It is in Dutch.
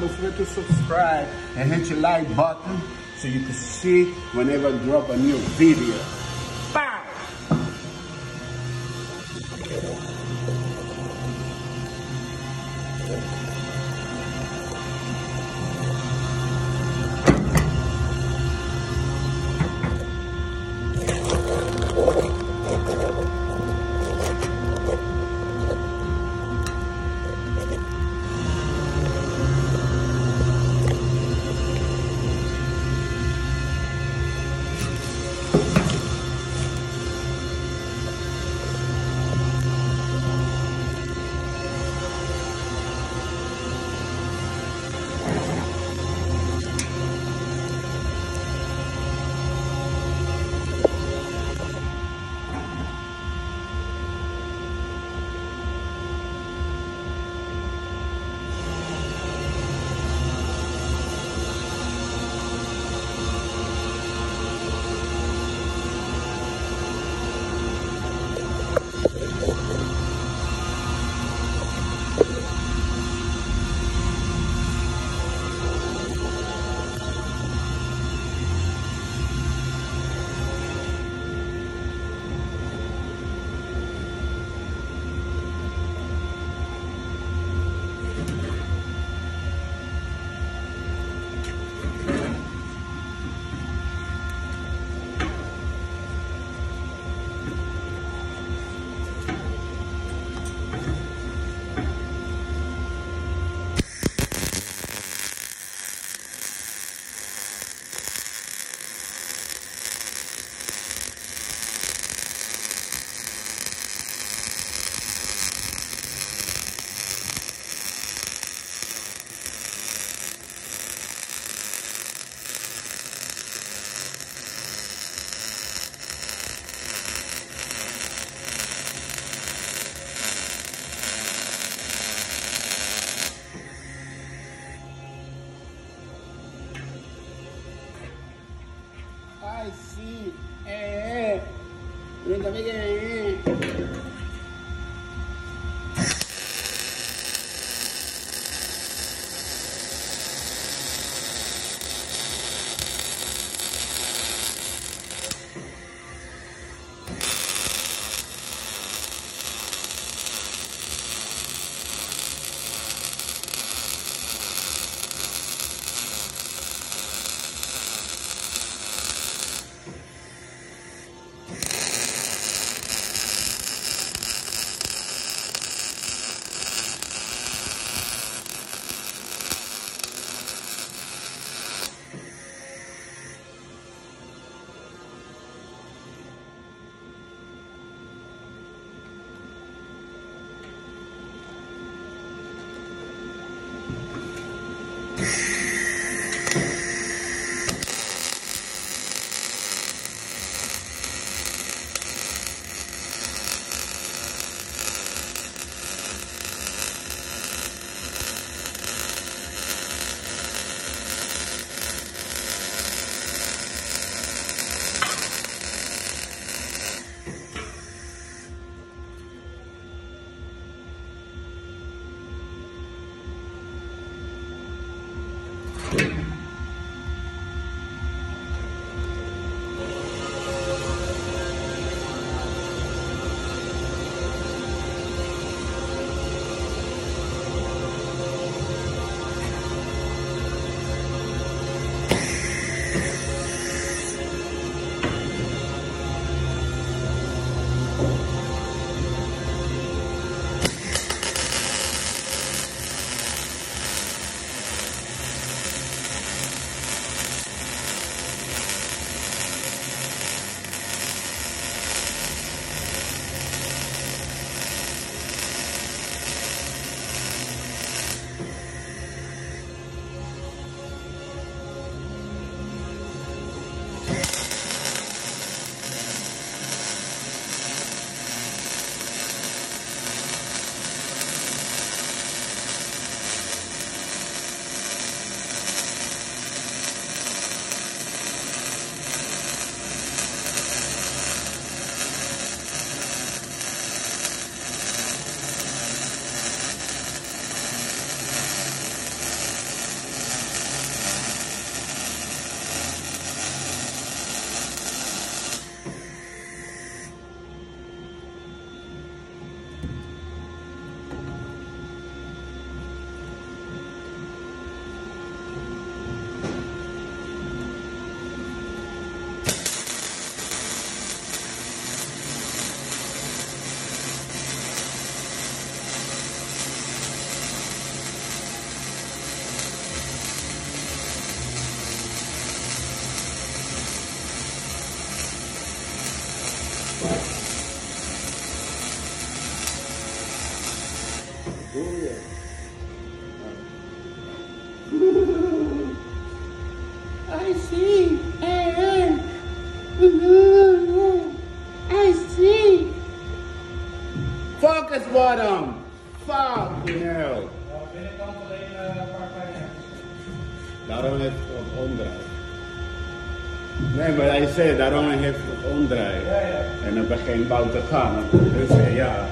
don't forget to subscribe and hit your like button so you can see whenever I drop a new video. Boeien. I see. I see. Focus bottom. Fucking hell. Binnenkant alleen eh, een paar kleine. Daarom heeft het wat omdraaien. Nee, maar hij zei, daarom heeft het omdraaien. Ja, ja. En dan begint bouw te gaan. Dus ja.